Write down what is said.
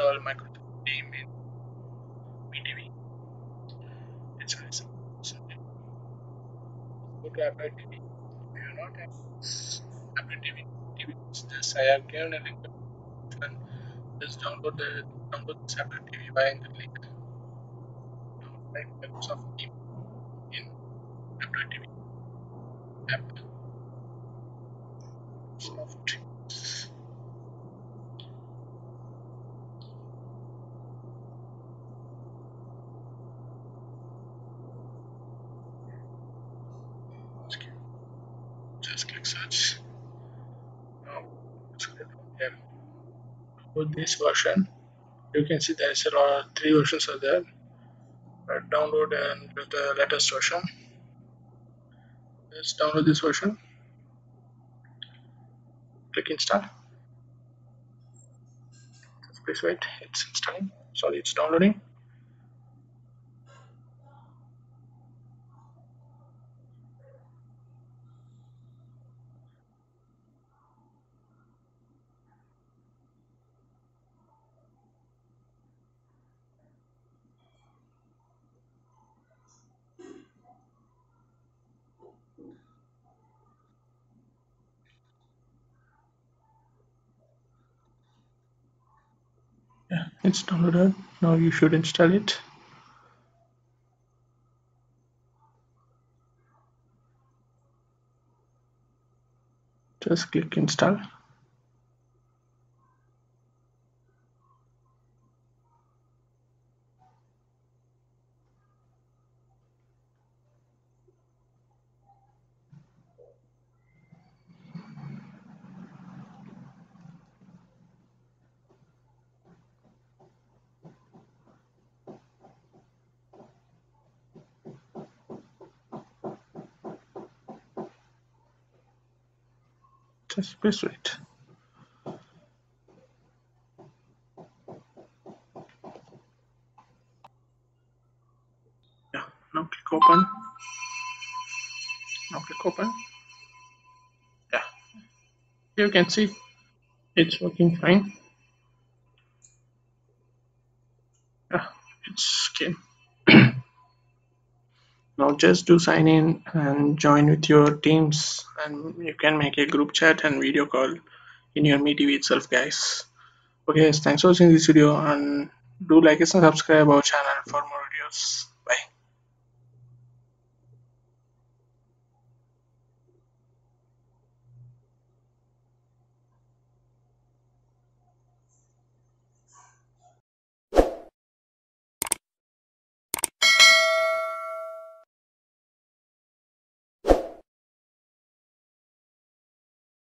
install Microsoft Team in MI TV. It's nice. Go to Aptoide TV. If you not have Aptoide TV, TV this I have given a link. And Just download the download this Aptoide TV by the link. Like Microsoft Team in Aptoide TV. Apple. Microsoft. Just click search. Now. With this version, you can see there is a lot of three versions are there. Uh, download and the latest version. Let's download this version. Click install. Please wait, it's installing. Sorry, it's downloading. Yeah, it's downloaded. Now you should install it. Just click install. Just please wait. Yeah, now click open. Now click open. Yeah, you can see it's working fine. Yeah, it's came. Now just do sign in and join with your teams and you can make a group chat and video call in your MI TV itself guys. Okay guys, thanks for watching this video and do like and subscribe our channel for more videos.